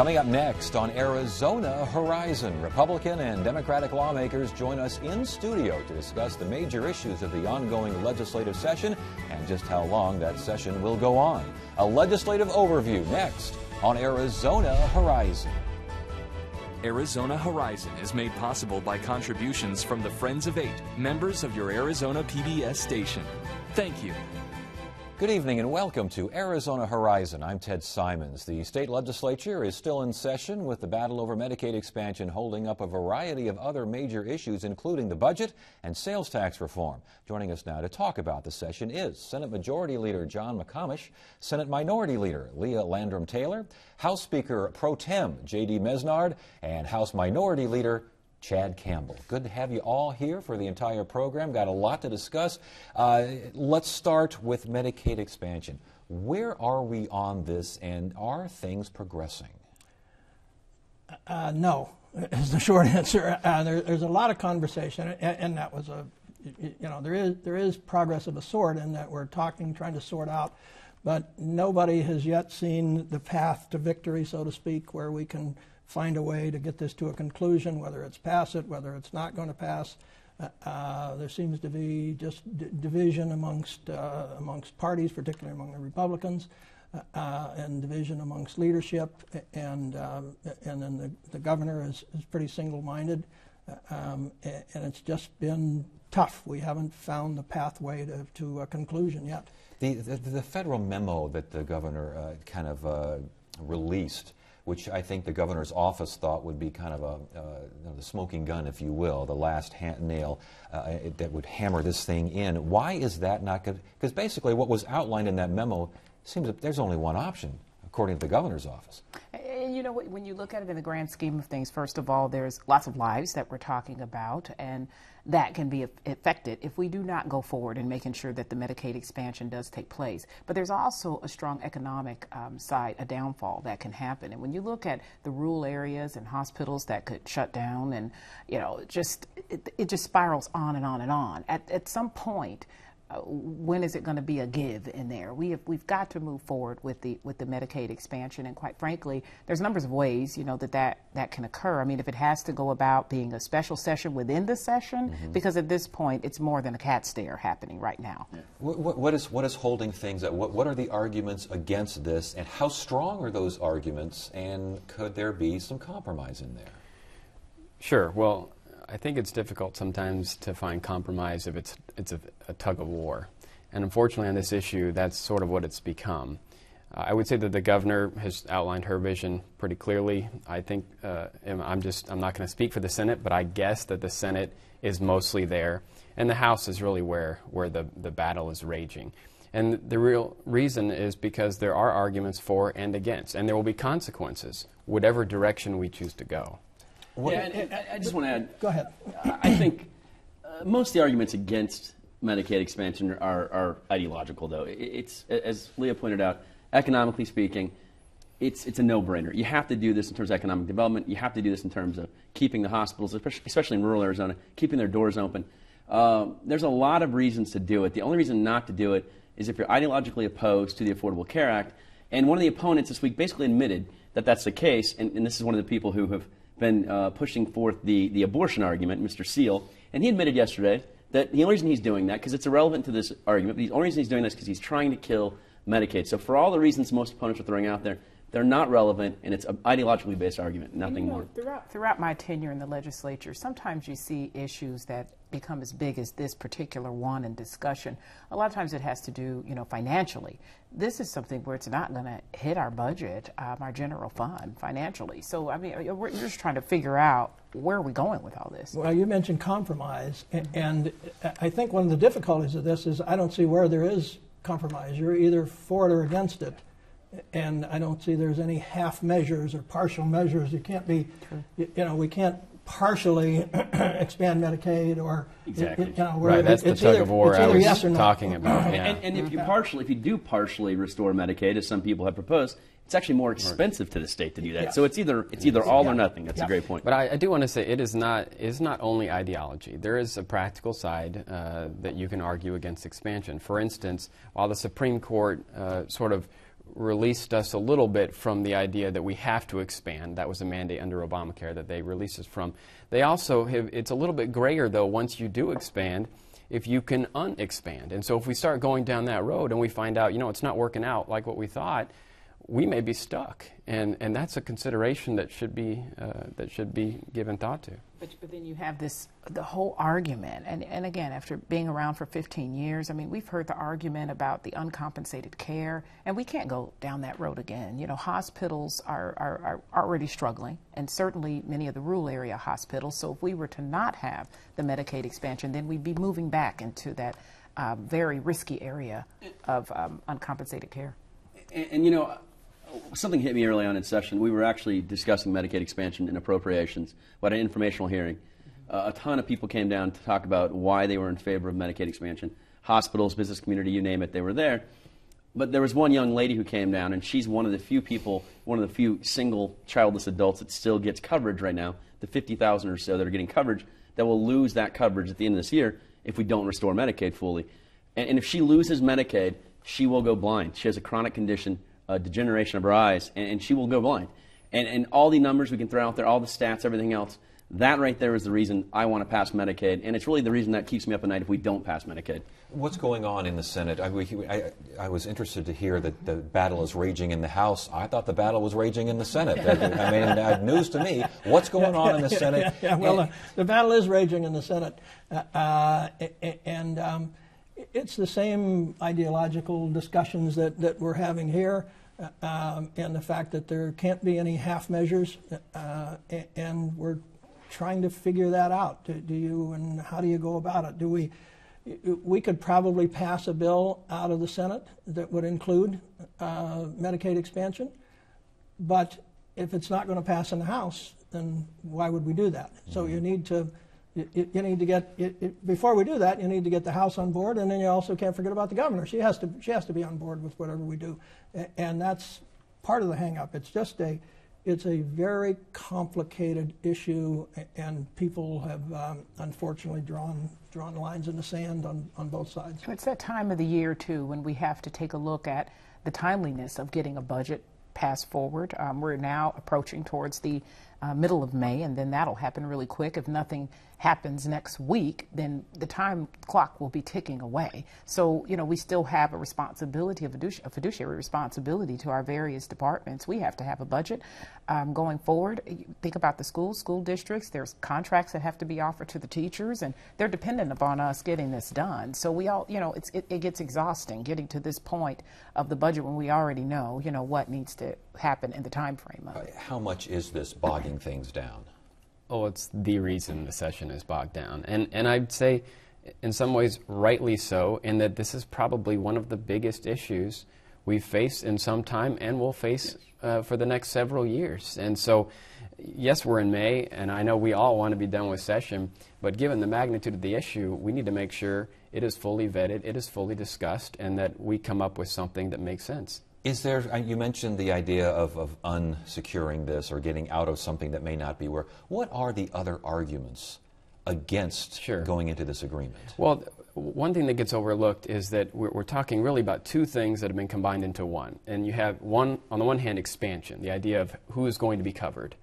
Coming up next on Arizona Horizon, Republican and Democratic lawmakers join us in studio to discuss the major issues of the ongoing legislative session and just how long that session will go on. A legislative overview next on Arizona Horizon. Arizona Horizon is made possible by contributions from the Friends of Eight, members of your Arizona PBS station. Thank you. Good evening and welcome to Arizona Horizon. I'm Ted Simons. The state legislature is still in session with the battle over Medicaid expansion holding up a variety of other major issues, including the budget and sales tax reform. Joining us now to talk about the session is Senate Majority Leader John McComish, Senate Minority Leader Leah Landrum Taylor, House Speaker Pro Tem J.D. Mesnard, and House Minority Leader Chad Campbell. Good to have you all here for the entire program. Got a lot to discuss. Uh, let's start with Medicaid expansion. Where are we on this, and are things progressing? Uh, no, is the short answer. Uh, there, there's a lot of conversation, and, and, that was a, you know, there is there is progress of a sort in that we're talking, trying to sort out, but nobody has yet seen the path to victory, so to speak, where we can find a way to get this to a conclusion, whether it's pass it, whether it's not going to pass. Uh, uh, there seems to be just division amongst uh, amongst parties, particularly among the Republicans, uh, uh, and division amongst leadership. And um, and then the, the governor is, is pretty single-minded, uh, um, and it's just been tough. We haven't found the pathway to, to a conclusion yet. The, the, the federal memo that the governor kind of released which I think the governor's office thought would be kind of a uh, you know, the smoking gun, if you will, the last nail uh, that would hammer this thing in. Why is that not good? Because basically, what was outlined in that memo seems that there's only one option, according to the governor's office. You know, when you look at it in the grand scheme of things, first of all, there's lots of lives that we're talking about, and that can be affected if we do not go forward in making sure that the Medicaid expansion does take place. But there's also a strong economic um, side, a downfall that can happen. And when you look at the rural areas and hospitals that could shut down, and you know, just it, it just spirals on and on and on. At at some point, when is it going to be a give in there? We have, we've got to move forward with the with the Medicaid expansion, and quite frankly, there's numbers of ways you know that that, that can occur. I mean, if it has to go about being a special session within the session, mm-hmm. because at this point it's more than a cat stare happening right now. Yeah. What, what is what is holding things up? What what are the arguments against this, and how strong are those arguments? And could there be some compromise in there? Sure. Well, I think it's difficult sometimes to find compromise if it's, it's a, a tug of war. And unfortunately, on this issue, that's sort of what it's become. Uh, I would say that the governor has outlined her vision pretty clearly. I think uh, I'm just I'm not going to speak for the Senate, but I guess that the Senate is mostly there, and the House is really where where the the battle is raging. And the real reason is because there are arguments for and against, and there will be consequences, whatever direction we choose to go. What, yeah, and, and I just want to add. Go ahead. I think uh, most of the arguments against Medicaid expansion are, are ideological, though. It's as Leah pointed out, economically speaking, it's it's a no-brainer. You have to do this in terms of economic development. You have to do this in terms of keeping the hospitals, especially in rural Arizona, keeping their doors open. Um, there's a lot of reasons to do it. The only reason not to do it is if you're ideologically opposed to the Affordable Care Act. And one of the opponents this week basically admitted that that's the case. And, and this is one of the people who have been uh, pushing forth the, the abortion argument, Mr. Seel, and he admitted yesterday that the only reason he's doing that, because it's irrelevant to this argument, but the only reason he's doing this is because he's trying to kill Medicaid. So for all the reasons most opponents are throwing out there, they're not relevant, and it's an ideologically based argument, nothing you know, more. Throughout, throughout my tenure in the legislature, sometimes you see issues that become as big as this particular one in discussion. A lot of times it has to do, you know, financially. This is something where it's not going to hit our budget, um, our general fund, financially. So, I mean, we're just trying to figure out where are we going with all this. Well, you mentioned compromise, and I think one of the difficulties of this is I don't see where there is compromise. You're either for it or against it and I don't see there's any half measures or partial measures. You can't be, you, you know, we can't partially expand Medicaid or exactly. You, know, right. That's the tug either, of war I was yes talking about. Yeah. And, and, if you partially, if you do partially restore Medicaid, as some people have proposed, it's actually more expensive to the state to do that. Yes. So it's either it's either all yeah. or nothing. That's yeah. a great point. But I, I do want to say it is not it is not only ideology. There is a practical side uh, that you can argue against expansion. For instance, while the Supreme Court uh, sort of released us a little bit from the idea that we have to expand. That was a mandate under Obamacare that they released us from. They also have, it's a little bit grayer though once you do expand if you can unexpand. And so if we start going down that road and we find out, you know, it's not working out like what we thought, we may be stuck, and, and that's a consideration that should be uh, that should be given thought to. But, but then you have this the whole argument, and, and again, after being around for 15 years, I mean, we've heard the argument about the uncompensated care, and we can't go down that road again. You know, hospitals are, are, are already struggling, and certainly many of the rural area hospitals. So if we were to not have the Medicaid expansion, then we'd be moving back into that uh, very risky area of um, uncompensated care. And, and you know, something hit me early on in session. We were actually discussing Medicaid expansion and appropriations, but an informational hearing. Uh, a ton of people came down to talk about why they were in favor of Medicaid expansion. Hospitals, business community, you name it, they were there. But there was one young lady who came down, and she's one of the few people, one of the few single childless adults that still gets coverage right now, the 50,000 or so that are getting coverage, that will lose that coverage at the end of this year if we don't restore Medicaid fully. And, and if she loses Medicaid, she will go blind. She has a chronic condition a degeneration of her eyes, and, and she will go blind. And, and all the numbers we can throw out there, all the stats, everything else, that right there is the reason I want to pass Medicaid, and it's really the reason that keeps me up at night if we don't pass Medicaid. What's going on in the Senate? I, I, I, was interested to hear that the battle is raging in the House. I thought the battle was raging in the Senate. I mean, uh, news to me. What's going on in the Senate? Yeah, yeah, well, uh, the battle is raging in the Senate, uh, uh and um, it's the same ideological discussions that, that we're having here um, and the fact that there can't be any half measures, uh, and we're trying to figure that out. Do, do, you and how do you go about it? Do we? We could probably pass a bill out of the Senate that would include uh, Medicaid expansion, but if it's not going to pass in the House, then why would we do that? So you need to you, you need to get before we do that. You need to get the House on board, and then you also can't forget about the governor. She has to she has to be on board with whatever we do, and that's part of the hangup. It's just a it's a very complicated issue, and people have um, unfortunately drawn drawn lines in the sand on, on both sides. It's that time of the year too when we have to take a look at the timeliness of getting a budget passed forward. Um, we're now approaching towards the uh, middle of May, and then that'll happen really quick. If nothing happens next week, then the time clock will be ticking away. So, you know, we still have a responsibility, a, a fiduciary responsibility to our various departments. We have to have a budget um, going forward. Think about the schools, school districts. There's contracts that have to be offered to the teachers, and they're dependent upon us getting this done. So we all, you know, it, it gets exhausting getting to this point of the budget when we already know, you know, what needs to happen in the time frame of it. How much is this bogging things down? Oh, it's the reason the session is bogged down. And, and I'd say, in some ways, rightly so, in that this is probably one of the biggest issues we've faced in some time and will face uh, for the next several years. And so, yes, we're in May, and I know we all want to be done with session, but given the magnitude of the issue, we need to make sure it is fully vetted, it is fully discussed, and that we come up with something that makes sense. Is there, uh, you mentioned the idea of, of unsecuring this or getting out of something that may not be where. What are the other arguments against sure. going into this agreement? Well, one thing that gets overlooked is that we're, we're, talking really about two things that have been combined into one. And you have one, on the one hand, expansion, the idea of who is going to be covered.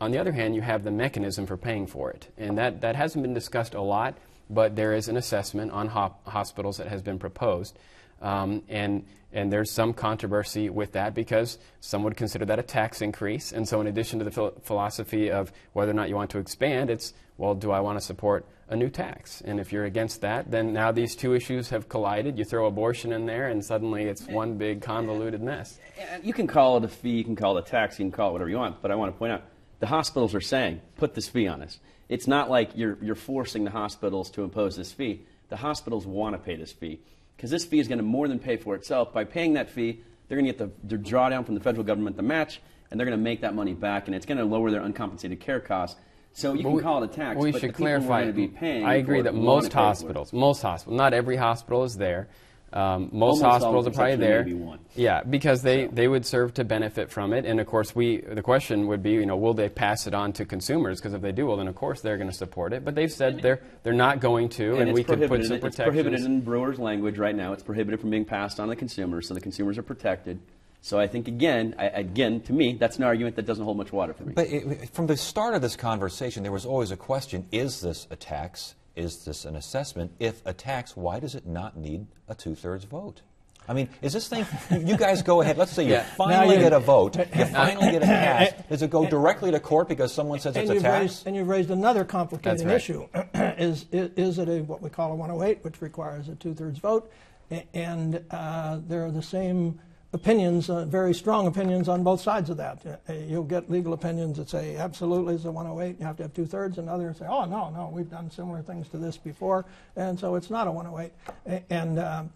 On the other hand, you have the mechanism for paying for it. And that, that hasn't been discussed a lot, but there is an assessment on hop- hospitals that has been proposed. Um, and and there's some controversy with that because some would consider that a tax increase. And so, in addition to the phil- philosophy of whether or not you want to expand, it's, well, do I want to support a new tax? And if you're against that, then now these two issues have collided. You throw abortion in there, and suddenly it's one big convoluted mess. You can call it a fee, you can call it a tax, you can call it whatever you want. But I want to point out the hospitals are saying, put this fee on us. It's not like you're, you're forcing the hospitals to impose this fee. The hospitals want to pay this fee because this fee is going to more than pay for itself. By paying that fee, they're going to get the, the drawdown from the federal government, the match, and they're going to make that money back, and it's going to lower their uncompensated care costs. So you can we, call it a tax, we but should the clarify. People are going to be paying. I agree that most hospitals, most hospitals, not every hospital is there, um, most Almost hospitals are probably there. One. Yeah, because they, so. they would serve to benefit from it, and of course, we the question would be, you know, will they pass it on to consumers? Because if they do, well, then of course they're going to support it. But they've said they're they're not going to, and, and we can put some it's protections. It's prohibited in Brewer's language right now. It's prohibited from being passed on to the consumers, so the consumers are protected. So I think again, I, again, to me, that's an argument that doesn't hold much water for me. But it, from the start of this conversation, there was always a question: Is this a tax? Is this an assessment? If a tax, why does it not need a two-thirds vote? I mean, is this thing? You guys go ahead. Let's say you finally get a vote. You finally get a passed. Does it go directly to court because someone says it's a tax? raised, and you've raised another complicating That's issue. is, is it a what we call a 108, which requires a two-thirds vote, and uh, there are the same opinions, uh, very strong opinions on both sides of that. Uh, you'll get legal opinions that say absolutely it's a 108, you have to have two-thirds, and others say, oh no, no, we've done similar things to this before, and so it's not a 108. And um,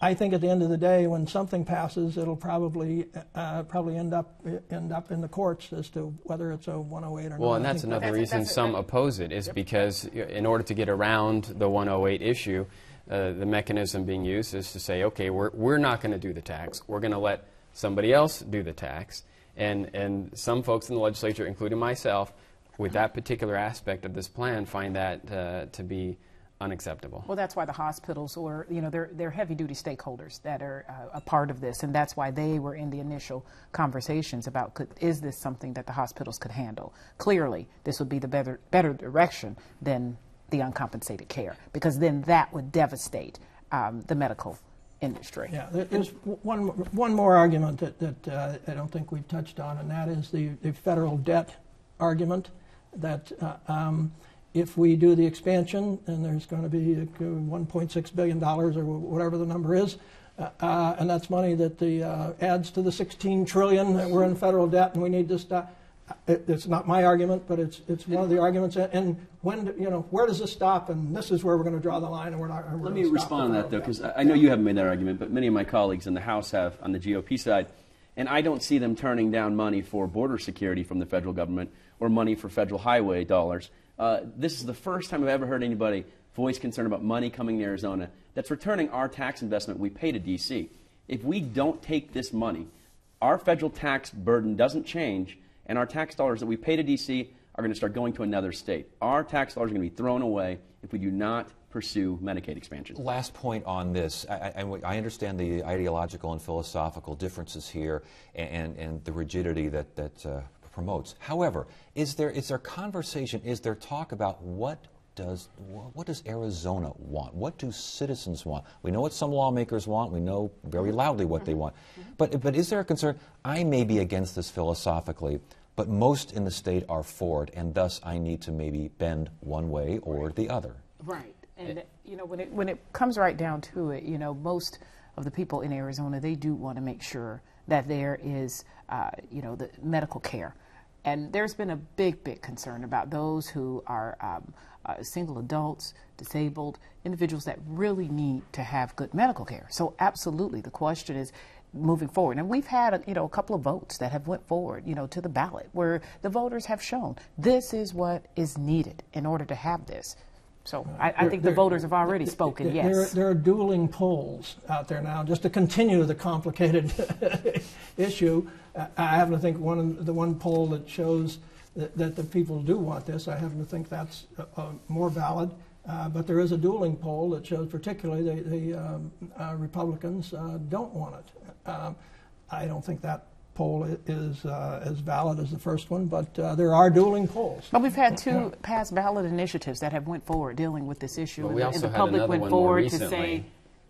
I think at the end of the day, when something passes, it'll probably uh, probably end up end up in the courts as to whether it's a 108 or not. Well, and that's another That's- reason that's- some that- oppose it, is because in order to get around the 108 issue, uh, the mechanism being used is to say, okay, we're, we're not going to do the tax. We're going to let somebody else do the tax. And, and some folks in the legislature, including myself, with that particular aspect of this plan, find that uh, to be unacceptable. Well, that's why the hospitals or you know they're they're heavy duty stakeholders that are uh, a part of this, and that's why they were in the initial conversations about could, is this something that the hospitals could handle. Clearly, this would be the better better direction than the uncompensated care because then that would devastate um, the medical industry. Yeah, there's one, one more argument that, that uh, I don't think we've touched on, and that is the, the federal debt argument. That uh, um, if we do the expansion, and there's going to be uh, 1.6 billion dollars or whatever the number is, uh, uh, and that's money that the uh, adds to the 16 trillion that we're in federal debt, and we need to stop. It, it's not my argument, but it's it's one of the arguments. And- And when do- you know where does this stop? And this is where we're going to draw the line, and we're not. We're Let me respond to that, though, because I I know you haven't made that argument, but many of my colleagues in the House have on the GOP side. And I don't see them turning down money for border security from the federal government or money for federal highway dollars. Uh, this is the first time I've ever heard anybody voice concern about money coming to Arizona that's returning our tax investment we pay to D.C. If we don't take this money, our federal tax burden doesn't change, and our tax dollars that we pay to D.C. are going to start going to another state. Our tax dollars are going to be thrown away if we do not pursue Medicaid expansion. Last point on this. I, I, I understand the ideological and philosophical differences here and, and the rigidity that, that uh, promotes. However, is there, is there conversation, is there talk about what does, what does Arizona want? What do citizens want? We know what some lawmakers want. We know very loudly what they mm-hmm. want. Mm-hmm. But, but is there a concern? I may be against this philosophically, but most in the state are for it, and thus I need to maybe bend one way or the other. Right. And eh. you know, when it when it comes right down to it, you know, most of the people in Arizona they do want to make sure that there is, uh, you know, the medical care. And there's been a big, big concern about those who are um, uh, single adults, disabled individuals that really need to have good medical care. So, absolutely, the question is moving forward. And we've had, a, you know, a couple of votes that have went forward, you know, to the ballot where the voters have shown this is what is needed in order to have this. So, I, I think the voters have already spoken There- There, yes. there are dueling polls out there now, just to continue the complicated issue. I happen to think one, the one poll that shows that, that the people do want this, I happen to think that's uh, uh, more valid. Uh, but there is a dueling poll that shows particularly the, the um, uh, Republicans uh, don't want it. Um, I don't think that poll is uh, as valid as the first one, but uh, there are dueling polls. But we've had two past ballot initiatives that have went forward dealing with this issue, But and, we the- also and the had public went one more forward to say,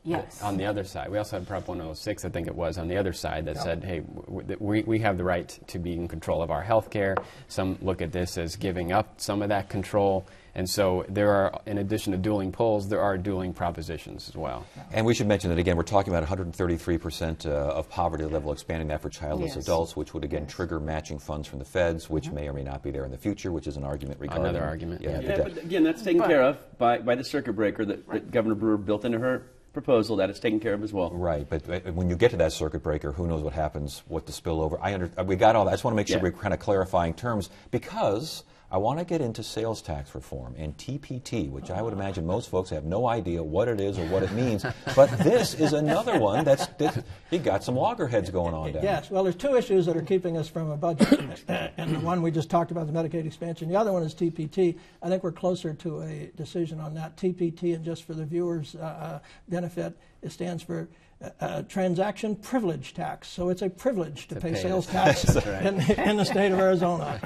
yes. on the other side. We also had Prop 106, I think it was, on the other side that said, hey, w- w- that we, we have the right to be in control of our health care. Some look at this as giving up some of that control. And so there are, in addition to dueling polls, there are dueling propositions as well. And we should mention that again, we're talking about 133% uh, of poverty level, expanding that for childless Yes. adults, which would again trigger matching funds from the feds, which may or may not be there in the future, which is an argument regarding Another argument, yeah. the Yeah, but again, that's taken But- care of by, by the circuit breaker that, that Governor Brewer built into her proposal. That is taken care of as well. Right, but uh, when you get to that circuit breaker, who knows what happens, what the spillover. I under, uh, we got all that. I just want to make sure Yeah. we're kind of clarifying terms because I want to get into sales tax reform and TPT, which I would imagine most folks have no idea what it is or what it means. but this is another one that's, that you got some loggerheads going on down. Yes, well, there's two issues that are keeping us from a budget, and the one we just talked about, the Medicaid expansion. The other one is TPT. I think we're closer to a decision on that. TPT, and just for the viewers' uh, uh, benefit, it stands for uh, transaction privilege tax. So it's a privilege to, To pay, pay sales tax right. in, in the state of Arizona.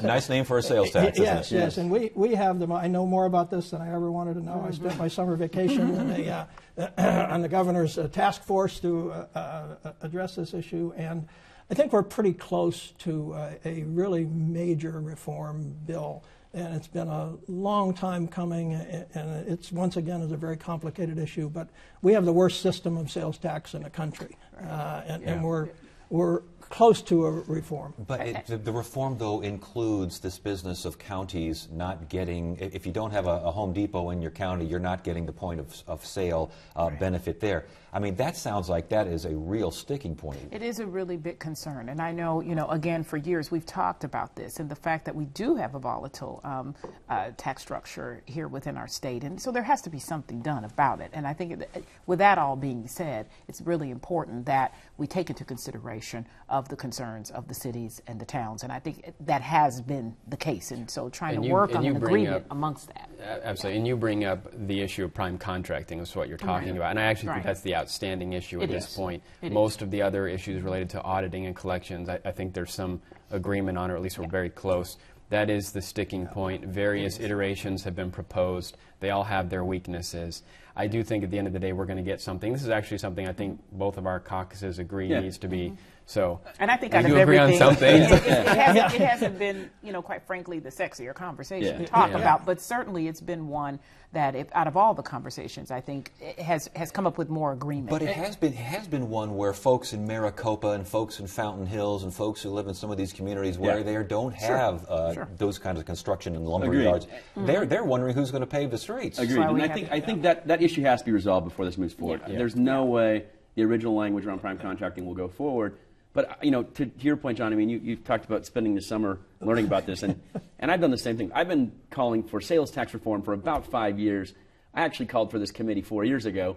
nice name for a sales tax. yes, isn't it? yes, and we, we have them. I know more about this than I ever wanted to know. I spent my summer vacation in a, uh, on the governor's uh, task force to uh, uh, address this issue, and I think we're pretty close to uh, a really major reform bill. And it's been a long time coming, and it's once again is a very complicated issue. But we have the worst system of sales tax in the country, uh, and, Yeah. and we're we're close to a reform. But it, the, the reform, though, includes this business of counties not getting, if you don't have a, a Home Depot in your county, you're not getting the point of, of sale uh, benefit there. I mean, that sounds like that is a real sticking point. It is a really big concern, and I know, you know, again, for years we've talked about this and the fact that we do have a volatile um, uh, tax structure here within our state, and so there has to be something done about it. And I think, it, with that all being said, it's really important that we take into consideration of the concerns of the cities and the towns, and I think that has been the case. And so, trying And to you- work on you an agreement up- amongst that. A- Absolutely. And you bring up the issue of prime contracting, is what you're talking Right. about. And I actually Right. think that's the outstanding issue at It this is. point. It Most of the other issues related to auditing and collections, I, I think there's some agreement on, or at least we're very close. That is the sticking point. Various iterations have been proposed. They all have their weaknesses. I do think at the end of the day we're going to get something. This is actually something I think both of our caucuses agree Yeah. needs to be Mm-hmm. So. And I think we out of do agree on everything, some things. it, it- it hasn't, it hasn't been, you know, quite frankly, the sexier conversation Yeah. to talk Yeah. about. But certainly, it's been one that, if, out of all the conversations, I think it has has come up with more agreement. But it has been has been one where folks in Maricopa and folks in Fountain Hills and folks who live in some of these communities where Yeah. they don't have uh, Sure. those kinds of construction and lumber Agreed. yards, they're they're wondering who's going to pave the streets. Agreed. And I think I think that, that issue has to be resolved before this moves forward. Yeah. There's no way the original language around prime contracting will go forward. But you know, to, to your point, John, I mean, you, you talked about spending the summer learning about this, and, and I've done the same thing. I've been calling for sales tax reform for about five years. I actually called for this committee four years ago.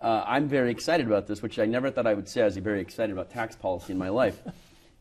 Uh, I'm very excited about this, which I never thought I would say. I was very excited about tax policy in my life.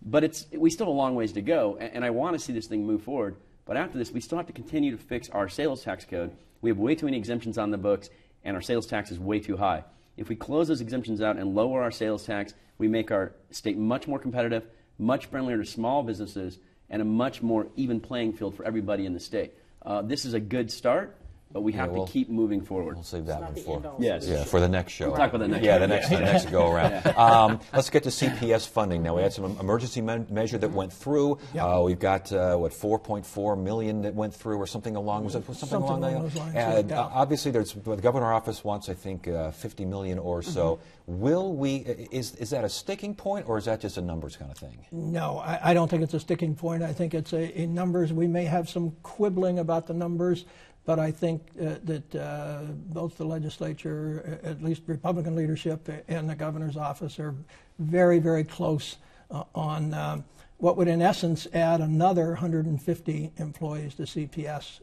But it's, we still have a long ways to go, and, and I want to see this thing move forward. But after this, we still have to continue to fix our sales tax code. We have way too many exemptions on the books, and our sales tax is way too high. If we close those exemptions out and lower our sales tax, we make our state much more competitive, much friendlier to small businesses, and a much more even playing field for everybody in the state. Uh, this is a good start, but we have we'll- to keep moving forward. We'll save that one for Yes. yeah for the next show. We'll talk about that next Yeah, show. the next the next go around. Um, let's get to CPS funding now. We had some emergency me- measure that went through. Uh, we've got uh, what 4.4 million that went through, or something along. Was it something, Something along, along those lines, Uh, yeah. uh, Obviously, there's the governor office wants I think uh, 50 million or so. Mm-hmm. Will we? Is is that a sticking point, or is that just a numbers kind of thing? No, I, I don't think it's a sticking point. I think it's a, in numbers. We may have some quibbling about the numbers, but I think uh, that uh, both the legislature, uh, at least Republican leadership, and the governor's office are very, very close uh, on um, what would, in essence, add another 150 employees to CPS.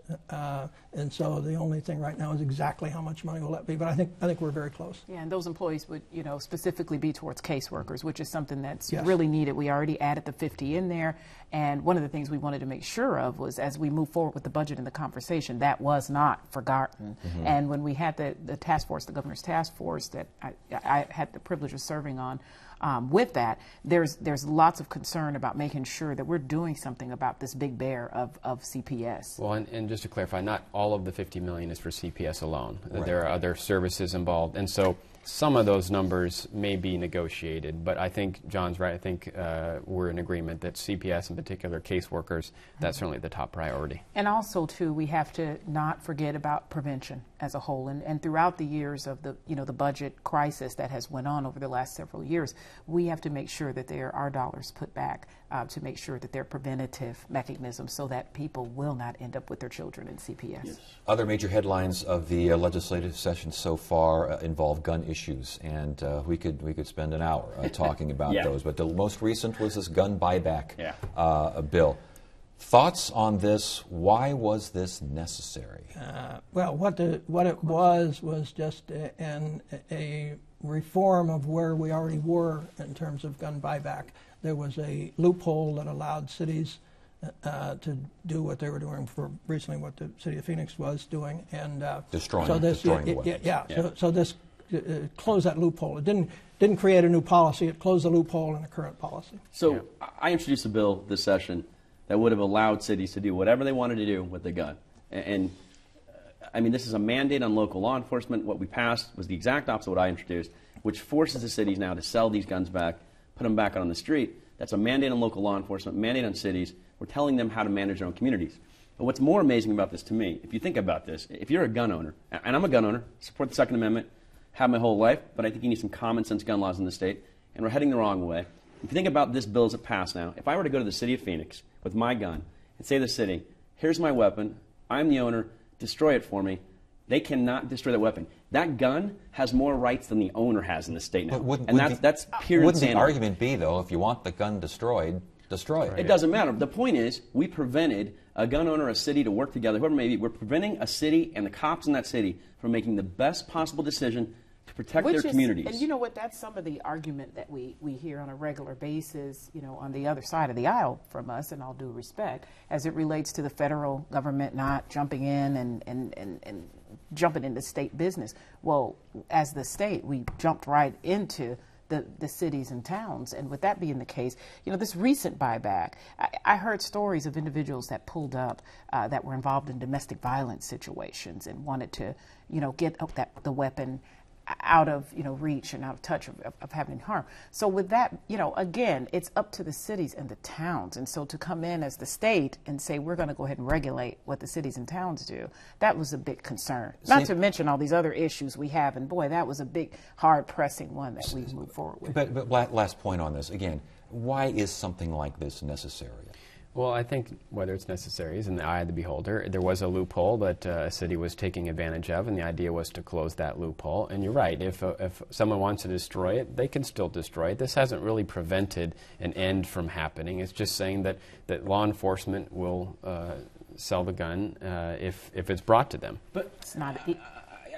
And so the only thing right now is exactly how much money will that be. But I think I think we're very close. Yeah, and those employees would, you know, specifically be towards caseworkers, which is something that's Yes. really needed. We already added the 50 in there, and one of the things we wanted to make sure of was as we move forward with the budget and the conversation, that was not forgotten. And when we had the, the task force, the governor's task force that I, I had the privilege of serving on, um, with that, there's there's lots of concern about making sure that we're doing something about this big bear of, of CPS. Well, and, and just to clarify, not all of the 50 million is for CPS alone. There are other services involved, and so some of those numbers may be negotiated. But I think John's right. I think uh, we're in agreement that CPS, in particular, caseworkers, that's certainly the top priority. And also, too, we have to not forget about prevention as a whole. And, and throughout the years of the, you know, the budget crisis that has went on over the last several years, we have to make sure that there are dollars put back uh, to make sure that there are preventative mechanisms so that people will not end up with their children in CPS. Other major headlines of the uh, legislative session so far uh, involve gun issues, and uh, we could we could spend an hour uh, talking about Yeah. those. But the most recent was this gun buyback Yeah. uh, bill. Thoughts on this? Why was this necessary? Uh, well, what the what it was was just a, an, a reform of where we already were in terms of gun buyback. There was a loophole that allowed cities uh, to do what they were doing for recently, what the city of Phoenix was doing, and uh, Destroying- so this, destroying the yeah, weapons. yeah, Yeah. So, so this uh, closed that loophole. It didn't didn't create a new policy. It closed the loophole in the current policy. So Yeah. I introduced a bill this session that would have allowed cities to do whatever they wanted to do with the gun. And, and uh, I mean, this is a mandate on local law enforcement. What we passed was the exact opposite of what I introduced, which forces the cities now to sell these guns back, put them back on the street. That's a mandate on local law enforcement, mandate on cities. We're telling them how to manage their own communities. But what's more amazing about this to me, if you think about this, if you're a gun owner, and I'm a gun owner, support the Second Amendment, have my whole life, but I think you need some common sense gun laws in the state, and we're heading the wrong way. If you think about this bill as it passed now, if I were to go to the city of Phoenix with my gun and say to the city, here's my weapon, I'm the owner, destroy it for me, they cannot destroy that weapon. That gun has more rights than the owner has in the state now. But wouldn't, and wouldn't that's, the, that's pure Wouldn't the argument be, though, if you want the gun destroyed, destroy it? It doesn't matter. The point is, we prevented a gun owner, a city to work together, whoever it may be. We're preventing a city and the cops in that city from making the best possible decision to protect their is, communities. And you know what? That's some of the argument that we, we hear on a regular basis, you know, on the other side of the aisle from us, in all due respect, as it relates to the federal government not jumping in and, and, and, and jumping into state business. Well, as the state, we jumped right into the, the cities and towns. And with that being the case, you know, this recent buyback, I, I heard stories of individuals that pulled up uh, that were involved in domestic violence situations and wanted to, you know, get up that the weapon out of you know reach and out of touch of, of, of having harm. So with that, you know, again, it's up to the cities and the towns. And so to come in as the state and say we're going to go ahead and regulate what the cities and towns do, that was a big concern. Not See- to mention all these other issues we have. And boy, that was a big, hard pressing one that we moved forward with. But, but last point on this again, why is something like this necessary? Well, I think whether it's necessary is in the eye of the beholder. There was a loophole that uh, a city was taking advantage of, and the idea was to close that loophole. And you're right, if, uh, if someone wants to destroy it, they can still destroy it. This hasn't really prevented an end from happening. It's just saying that, that law enforcement will uh, sell the gun uh, if, if it's brought to them. but It's not. I,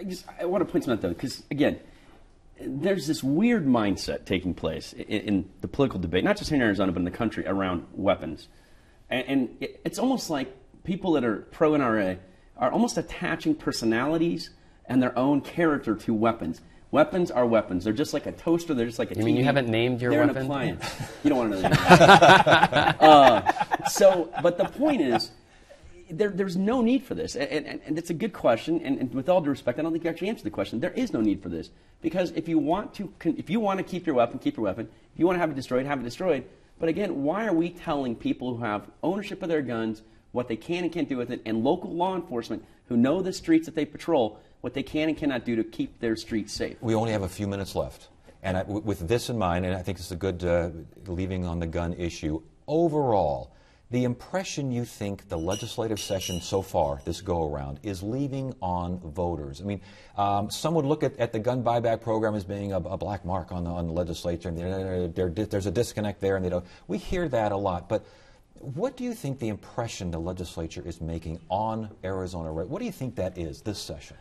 I just I want to point something out though, because again, there's this weird mindset taking place in, in the political debate, not just here in Arizona, but in the country around weapons, and, and it, it's almost like people that are pro NRA are almost attaching personalities and their own character to weapons. Weapons are weapons. They're just like a toaster. They're just like a You mean you haven't named your They're weapon? an appliance. You don't want to know. The uh, so, but the point is, there, there's no need for this. And, and, and it's a good question. And, and with all due respect, I don't think you actually answered the question. There is no need for this. Because if you want to, if you want to keep your weapon, keep your weapon. If you want to have it destroyed, have it destroyed. But again, why are we telling people who have ownership of their guns what they can and can't do with it, and local law enforcement who know the streets that they patrol what they can and cannot do to keep their streets safe? We only have a few minutes left. And I, with this in mind, and I think this is a good uh, leaving on the gun issue, overall, the impression you think the legislative session so far, this go around, is leaving on voters. I mean, um, some would look at, at the gun buyback program as being a, a black mark on the, on the legislature, and they're- they're- there's a disconnect there, and they don't. We hear that a lot. But what do you think the impression the legislature is making on Arizona? Right? What do you think that is this session?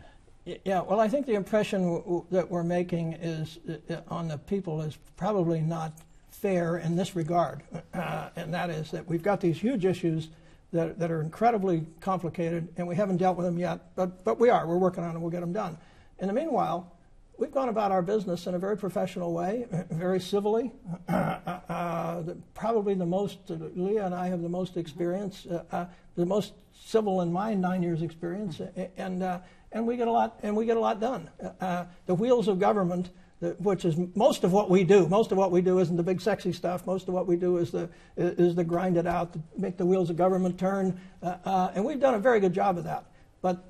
Yeah, well, I think the impression that we're making is uh, uh, on the people is probably not fair in this regard, uh, and that is that we've got these huge issues that, that are incredibly complicated, and we haven't dealt with them yet, but, but we are. We're working on them. We'll get them done. In the meanwhile, we've gone about our business in a very professional way, very civilly. Uh, the, probably the most, uh, Leah and I have the most experience, uh, uh, the most civil in my nine years experience, and uh, and we get a lot and we get a lot done. Uh, the wheels of government, which is most of what we do. Most of what we do isn't the big sexy stuff. Most of what we do is the is the grind it out, make the wheels of government turn, uh, uh, and we've done a very good job of that. But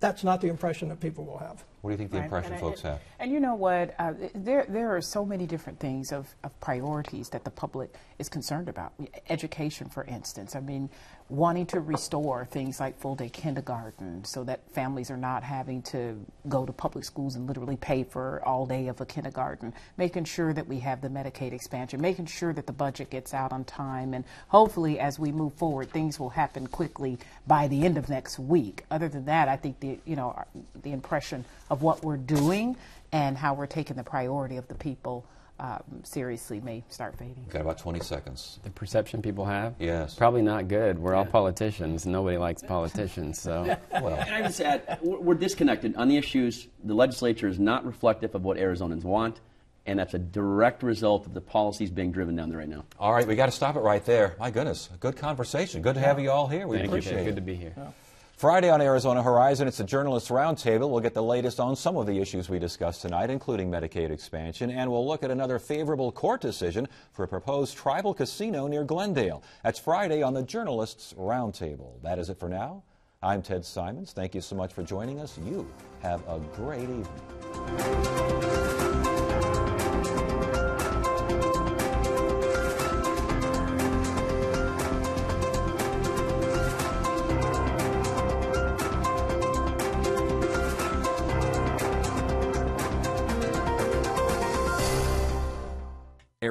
that's not the impression that people will have. What do you think the Right. impression And I- folks have? And you know what? Uh, there, there are so many different things of, of priorities that the public is concerned about. Education, for instance. I mean, wanting to restore things like full day kindergarten so that families are not having to go to public schools and literally pay for all day of a kindergarten. Making sure that we have the Medicaid expansion. Making sure that the budget gets out on time. And hopefully, as we move forward, things will happen quickly by the end of next week. Other than that, I think the, you know, the impression of what we're doing and how we're taking the priority of the people um, seriously may start fading. Got about 20 seconds. The perception people have? Yes. Probably not good. We're all politicians. Nobody likes politicians. So, Well, And I just add, we're we're disconnected on the issues. The legislature is not reflective of what Arizonans want, and that's a direct result of the policies being driven down there right now. all right, we got to stop it right there. My goodness, good conversation. Good to have you all here. We thank you. appreciate Good to be here. Friday on Arizona Horizon, it's a journalist roundtable. We'll get the latest on some of the issues we discussed tonight, including Medicaid expansion, and we'll look at another favorable court decision for a proposed tribal casino near Glendale. That's Friday on the Journalists Roundtable. That is it for now. I'm Ted Simons. Thank you so much for joining us. You have a great evening.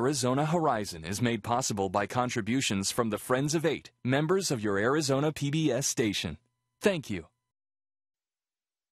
Arizona Horizon is made possible by contributions from the Friends of Eight, members of your Arizona PBS station. Thank you.